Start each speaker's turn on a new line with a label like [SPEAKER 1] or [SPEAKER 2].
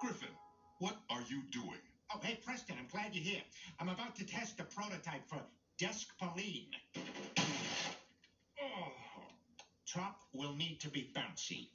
[SPEAKER 1] Griffin, what are you doing?
[SPEAKER 2] Oh, hey, Preston, I'm glad you're here. I'm about to test a prototype for Desk Pauline. Oh, top will need to be bouncy.